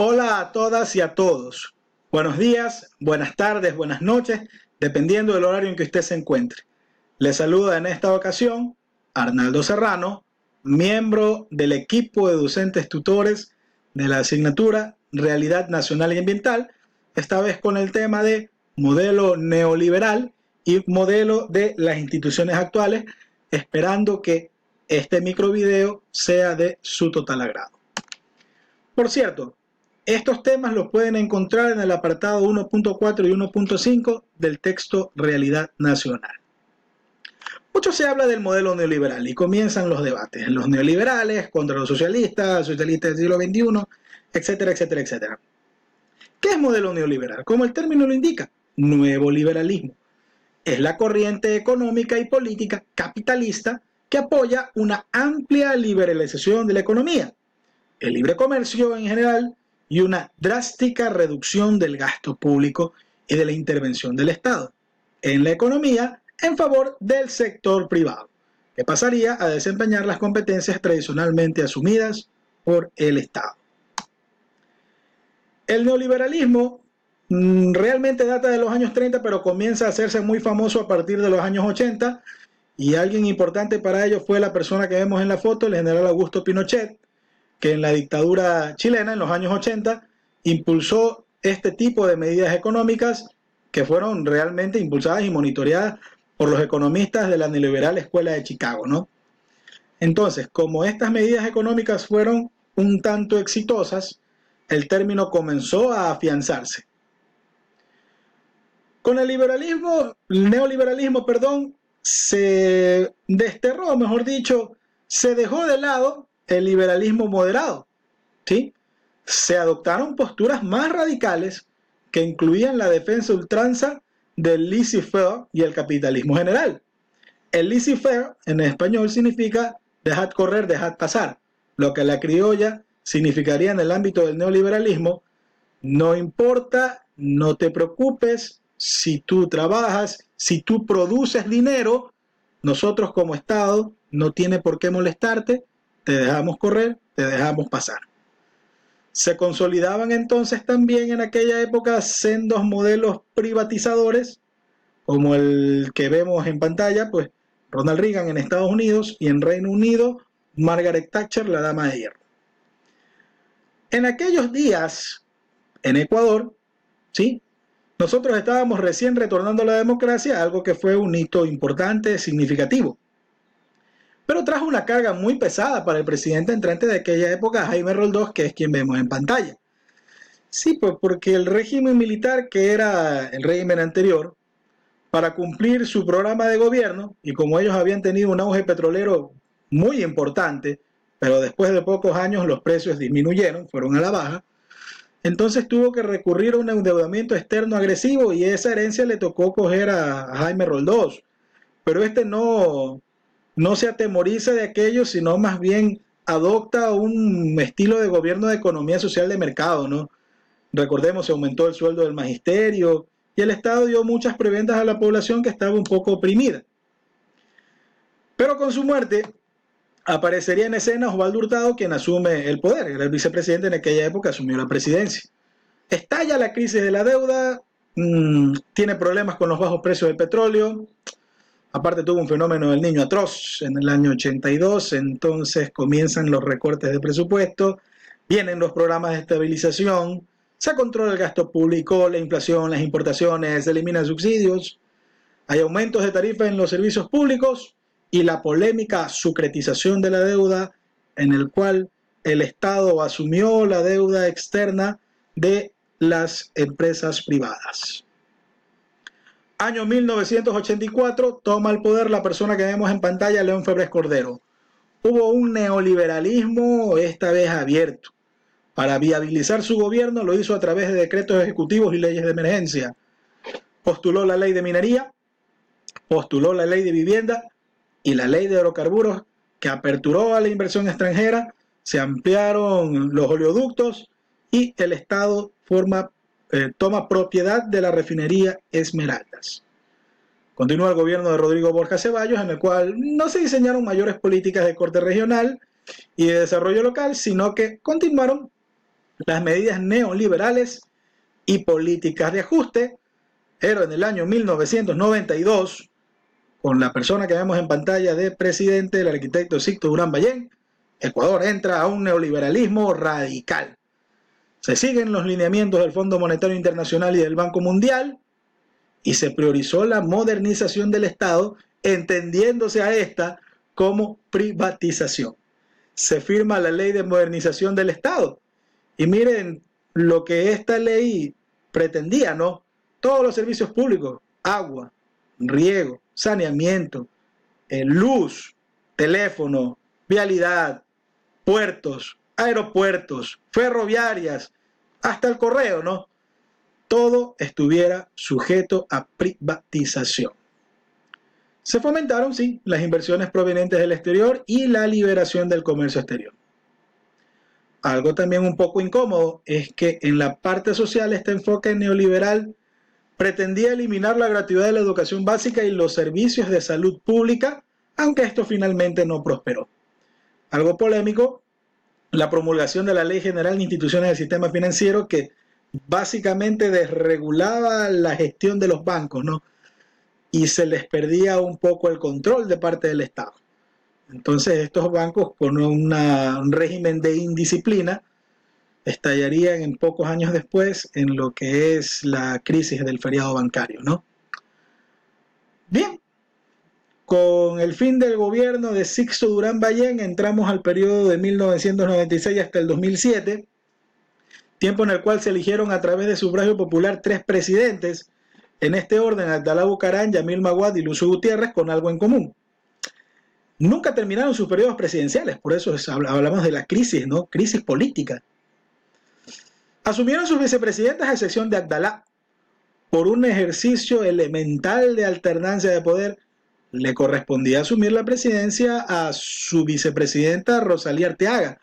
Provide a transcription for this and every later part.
Hola a todas y a todos. Buenos días, buenas tardes, buenas noches, dependiendo del horario en que usted se encuentre. Le saluda en esta ocasión Arnaldo Serrano, miembro del equipo de docentes tutores de la asignatura Realidad Nacional y Ambiental, esta vez con el tema de modelo neoliberal y modelo de las instituciones actuales, esperando que este microvideo sea de su total agrado. Por cierto, estos temas los pueden encontrar en el apartado 1.4 y 1.5 del texto Realidad Nacional. Mucho se habla del modelo neoliberal y comienzan los debates. Los neoliberales contra los socialistas, socialistas del siglo XXI, etcétera, etcétera, etcétera. ¿Qué es modelo neoliberal? Como el término lo indica, nuevo liberalismo. Es la corriente económica y política capitalista que apoya una amplia liberalización de la economía, el libre comercio en general y una drástica reducción del gasto público y de la intervención del Estado en la economía en favor del sector privado, que pasaría a desempeñar las competencias tradicionalmente asumidas por el Estado. El neoliberalismo mm, realmente data de los años 30, pero comienza a hacerse muy famoso a partir de los años 80, y alguien importante para ello fue la persona que vemos en la foto, el general Augusto Pinochet, que en la dictadura chilena, en los años 80, impulsó este tipo de medidas económicas que fueron realmente impulsadas y monitoreadas por los economistas de la neoliberal Escuela de Chicago, ¿no? Entonces, como estas medidas económicas fueron un tanto exitosas, el término comenzó a afianzarse. Con el liberalismo, el neoliberalismo, perdón, se desterró, mejor dicho, se dejó de lado el liberalismo moderado. ¿sí? Se adoptaron posturas más radicales que incluían la defensa ultranza del laissez-faire y el capitalismo general. El laissez-faire en español significa dejar correr, dejar pasar, lo que la criolla significaría en el ámbito del neoliberalismo, no importa, no te preocupes, si tú trabajas, si tú produces dinero, nosotros como Estado no tiene por qué molestarte, te dejamos correr, te dejamos pasar. Se consolidaban entonces también en aquella época sendos modelos privatizadores, como el que vemos en pantalla, pues Ronald Reagan en Estados Unidos y en Reino Unido, Margaret Thatcher, la dama de hierro. En aquellos días, en Ecuador, ¿sí? Nosotros estábamos recién retornando a la democracia, algo que fue un hito importante, significativo pero trajo una carga muy pesada para el presidente entrante de aquella época, Jaime Roldós, que es quien vemos en pantalla. Sí, pues porque el régimen militar, que era el régimen anterior, para cumplir su programa de gobierno, y como ellos habían tenido un auge petrolero muy importante, pero después de pocos años los precios disminuyeron, fueron a la baja, entonces tuvo que recurrir a un endeudamiento externo agresivo y esa herencia le tocó coger a Jaime Roldós. Pero este no, no se atemoriza de aquello, sino más bien adopta un estilo de gobierno de economía social de mercado, ¿no? Recordemos, se aumentó el sueldo del magisterio y el Estado dio muchas prebendas a la población que estaba un poco oprimida. Pero con su muerte aparecería en escena Osvaldo Hurtado, quien asume el poder, era el vicepresidente en aquella época, asumió la presidencia. Estalla la crisis de la deuda, mm, tiene problemas con los bajos precios del petróleo, Aparte tuvo un fenómeno del niño atroz en el año 82, entonces comienzan los recortes de presupuesto, vienen los programas de estabilización, se controla el gasto público, la inflación, las importaciones, se eliminan subsidios, hay aumentos de tarifa en los servicios públicos y la polémica sucretización de la deuda en el cual el Estado asumió la deuda externa de las empresas privadas. Año 1984, toma el poder la persona que vemos en pantalla, León Febres Cordero. Hubo un neoliberalismo, esta vez abierto. Para viabilizar su gobierno lo hizo a través de decretos ejecutivos y leyes de emergencia. Postuló la ley de minería, postuló la ley de vivienda y la ley de hidrocarburos que aperturó a la inversión extranjera, se ampliaron los oleoductos y el Estado forma eh, toma propiedad de la refinería Esmeraldas. Continúa el gobierno de Rodrigo Borja Ceballos, en el cual no se diseñaron mayores políticas de corte regional y de desarrollo local, sino que continuaron las medidas neoliberales y políticas de ajuste, pero en el año 1992, con la persona que vemos en pantalla de presidente, el arquitecto Sicto Durán Ballén, Ecuador entra a un neoliberalismo radical. Se siguen los lineamientos del Fondo Monetario Internacional y del Banco Mundial y se priorizó la modernización del Estado, entendiéndose a esta como privatización. Se firma la ley de modernización del Estado. Y miren lo que esta ley pretendía, ¿no? Todos los servicios públicos, agua, riego, saneamiento, eh, luz, teléfono, vialidad, puertos, aeropuertos, ferroviarias, hasta el correo, ¿no? Todo estuviera sujeto a privatización. Se fomentaron, sí, las inversiones provenientes del exterior y la liberación del comercio exterior. Algo también un poco incómodo es que en la parte social este enfoque neoliberal pretendía eliminar la gratuidad de la educación básica y los servicios de salud pública, aunque esto finalmente no prosperó algo polémico, la promulgación de la Ley General de Instituciones del Sistema Financiero que básicamente desregulaba la gestión de los bancos, ¿no? Y se les perdía un poco el control de parte del Estado. Entonces estos bancos con un régimen de indisciplina estallarían en pocos años después en lo que es la crisis del feriado bancario, ¿no? Con el fin del gobierno de Sixto Durán Ballén entramos al periodo de 1996 hasta el 2007, tiempo en el cual se eligieron a través de sufragio popular tres presidentes, en este orden Abdalá Bucarán, Yamil Maguad y Lucio Gutiérrez, con algo en común. Nunca terminaron sus periodos presidenciales, por eso hablamos de la crisis, ¿no? Crisis política. Asumieron sus vicepresidentes a excepción de Abdalá, por un ejercicio elemental de alternancia de poder le correspondía asumir la presidencia a su vicepresidenta Rosalía Arteaga,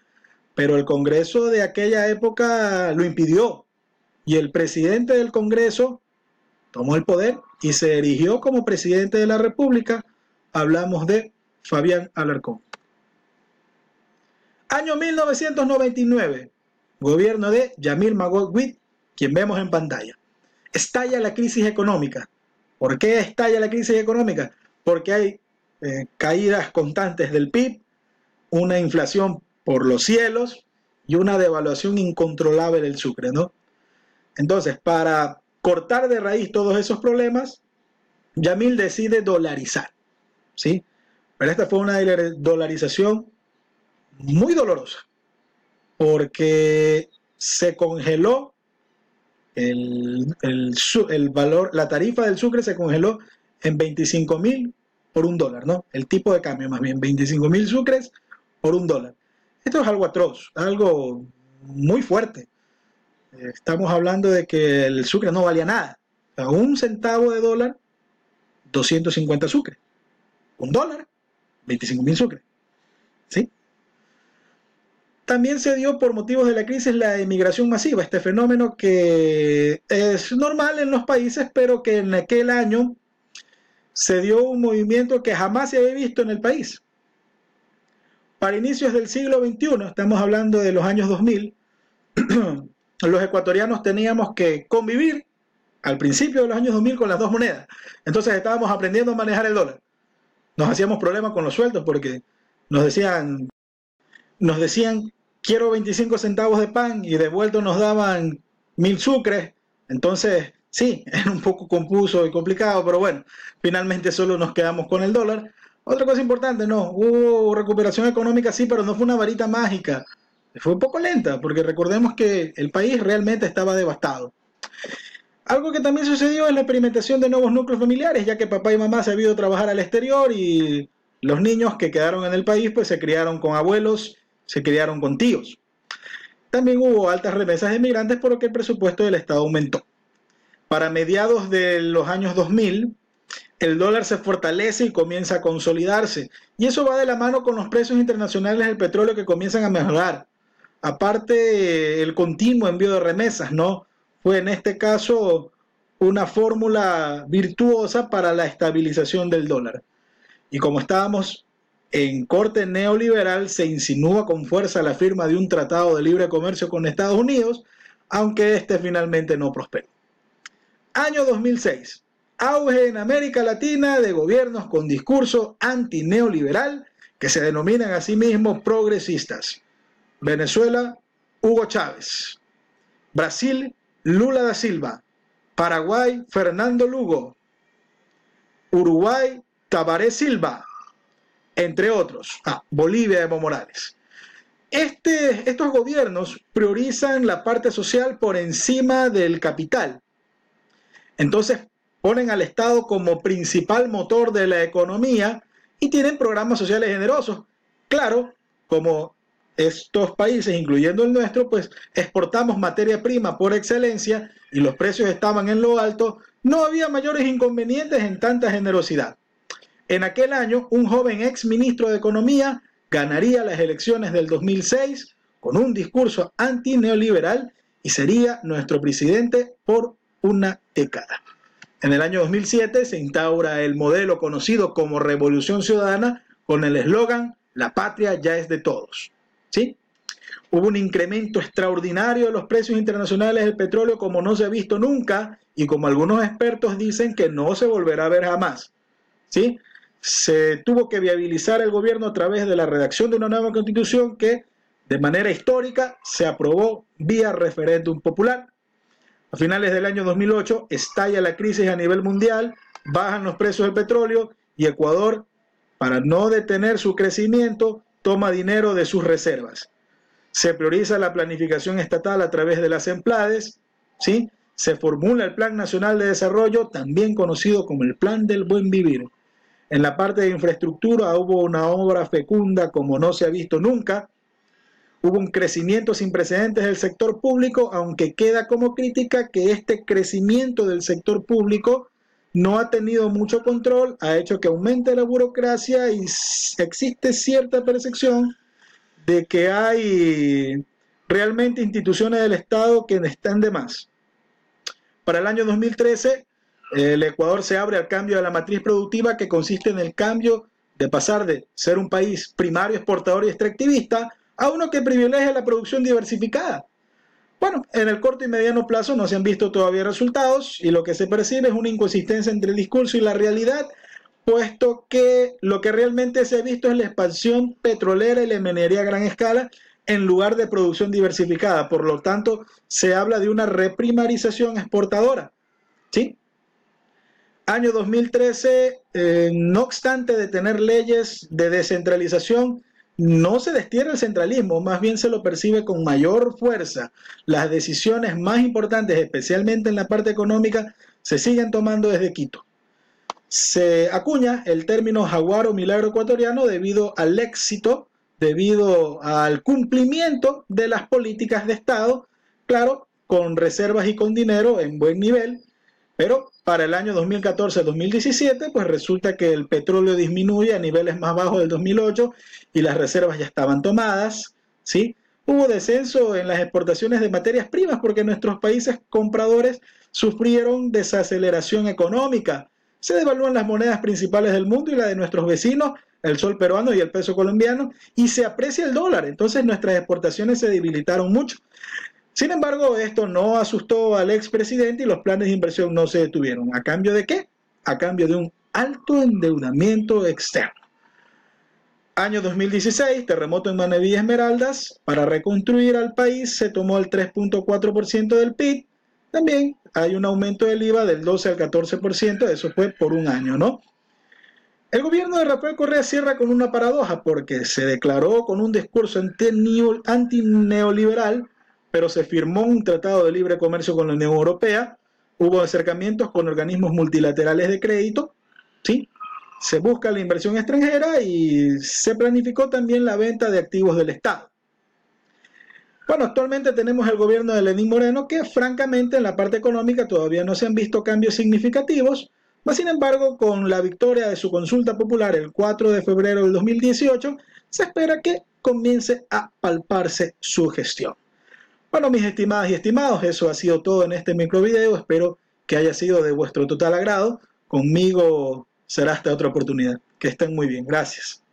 pero el Congreso de aquella época lo impidió y el presidente del Congreso tomó el poder y se erigió como presidente de la República. Hablamos de Fabián Alarcón. Año 1999, gobierno de Yamir Magogwit, quien vemos en pantalla. Estalla la crisis económica. ¿Por qué estalla la crisis económica? Porque hay eh, caídas constantes del PIB, una inflación por los cielos y una devaluación incontrolable del sucre, ¿no? Entonces, para cortar de raíz todos esos problemas, Yamil decide dolarizar, ¿sí? Pero esta fue una dolarización muy dolorosa, porque se congeló el, el valor, la tarifa del sucre se congeló en 25 mil por un dólar, ¿no? El tipo de cambio más bien, 25 mil sucres por un dólar. Esto es algo atroz, algo muy fuerte. Estamos hablando de que el sucre no valía nada. O un centavo de dólar, 250 sucres. Un dólar, 25 mil sucres. ¿Sí? También se dio por motivos de la crisis la emigración masiva, este fenómeno que es normal en los países, pero que en aquel año se dio un movimiento que jamás se había visto en el país. Para inicios del siglo XXI, estamos hablando de los años 2000, los ecuatorianos teníamos que convivir al principio de los años 2000 con las dos monedas. Entonces estábamos aprendiendo a manejar el dólar. Nos hacíamos problemas con los sueldos porque nos decían, nos decían, quiero 25 centavos de pan y de vuelto nos daban mil sucres. Entonces Sí, era un poco confuso y complicado, pero bueno, finalmente solo nos quedamos con el dólar. Otra cosa importante, no, hubo recuperación económica, sí, pero no fue una varita mágica. Fue un poco lenta, porque recordemos que el país realmente estaba devastado. Algo que también sucedió es la experimentación de nuevos núcleos familiares, ya que papá y mamá se habían ido a trabajar al exterior y los niños que quedaron en el país pues se criaron con abuelos, se criaron con tíos. También hubo altas remesas de migrantes por lo que el presupuesto del Estado aumentó. Para mediados de los años 2000, el dólar se fortalece y comienza a consolidarse. Y eso va de la mano con los precios internacionales del petróleo que comienzan a mejorar. Aparte, el continuo envío de remesas, ¿no? Fue en este caso una fórmula virtuosa para la estabilización del dólar. Y como estábamos en corte neoliberal se insinúa con fuerza la firma de un tratado de libre comercio con Estados Unidos, aunque este finalmente no prosperó. Año 2006. Auge en América Latina de gobiernos con discurso antineoliberal que se denominan a sí mismos progresistas. Venezuela, Hugo Chávez. Brasil, Lula da Silva. Paraguay, Fernando Lugo. Uruguay, Tabaré Silva. Entre otros. Ah, Bolivia, Evo Morales. Este, estos gobiernos priorizan la parte social por encima del capital. Entonces ponen al Estado como principal motor de la economía y tienen programas sociales generosos. Claro, como estos países, incluyendo el nuestro, pues exportamos materia prima por excelencia y los precios estaban en lo alto, no había mayores inconvenientes en tanta generosidad. En aquel año, un joven ex ministro de Economía ganaría las elecciones del 2006 con un discurso antineoliberal y sería nuestro presidente por una década. En el año 2007 se instaura el modelo conocido como Revolución Ciudadana con el eslogan La patria ya es de todos. ¿Sí? Hubo un incremento extraordinario de los precios internacionales del petróleo como no se ha visto nunca y como algunos expertos dicen que no se volverá a ver jamás. ¿Sí? Se tuvo que viabilizar el gobierno a través de la redacción de una nueva constitución que de manera histórica se aprobó vía referéndum popular a finales del año 2008 estalla la crisis a nivel mundial, bajan los precios del petróleo y Ecuador, para no detener su crecimiento, toma dinero de sus reservas. Se prioriza la planificación estatal a través de las emplades, ¿sí? se formula el Plan Nacional de Desarrollo, también conocido como el Plan del Buen Vivir. En la parte de infraestructura hubo una obra fecunda como no se ha visto nunca, Hubo un crecimiento sin precedentes del sector público, aunque queda como crítica que este crecimiento del sector público no ha tenido mucho control, ha hecho que aumente la burocracia y existe cierta percepción de que hay realmente instituciones del Estado que están de más. Para el año 2013, el Ecuador se abre al cambio de la matriz productiva que consiste en el cambio de pasar de ser un país primario exportador y extractivista a uno que privilegia la producción diversificada. Bueno, en el corto y mediano plazo no se han visto todavía resultados y lo que se percibe es una inconsistencia entre el discurso y la realidad, puesto que lo que realmente se ha visto es la expansión petrolera y la minería a gran escala en lugar de producción diversificada. Por lo tanto, se habla de una reprimarización exportadora. ¿Sí? Año 2013, eh, no obstante de tener leyes de descentralización, no se destierra el centralismo, más bien se lo percibe con mayor fuerza. Las decisiones más importantes, especialmente en la parte económica, se siguen tomando desde Quito. Se acuña el término jaguar o milagro ecuatoriano debido al éxito, debido al cumplimiento de las políticas de Estado, claro, con reservas y con dinero en buen nivel, pero para el año 2014-2017, pues resulta que el petróleo disminuye a niveles más bajos del 2008 y las reservas ya estaban tomadas, ¿sí? Hubo descenso en las exportaciones de materias primas porque nuestros países compradores sufrieron desaceleración económica. Se devalúan las monedas principales del mundo y la de nuestros vecinos, el sol peruano y el peso colombiano, y se aprecia el dólar. Entonces nuestras exportaciones se debilitaron mucho. Sin embargo, esto no asustó al expresidente y los planes de inversión no se detuvieron. ¿A cambio de qué? A cambio de un alto endeudamiento externo. Año 2016, terremoto en Maneví Esmeraldas. Para reconstruir al país se tomó el 3.4% del PIB. También hay un aumento del IVA del 12 al 14%, eso fue por un año, ¿no? El gobierno de Rafael Correa cierra con una paradoja porque se declaró con un discurso antineoliberal pero se firmó un tratado de libre comercio con la Unión Europea, hubo acercamientos con organismos multilaterales de crédito, ¿sí? se busca la inversión extranjera y se planificó también la venta de activos del Estado. Bueno, actualmente tenemos el gobierno de Lenín Moreno que francamente en la parte económica todavía no se han visto cambios significativos, mas sin embargo con la victoria de su consulta popular el 4 de febrero del 2018 se espera que comience a palparse su gestión. Bueno, mis estimadas y estimados, eso ha sido todo en este micro video. Espero que haya sido de vuestro total agrado. Conmigo será hasta otra oportunidad. Que estén muy bien. Gracias.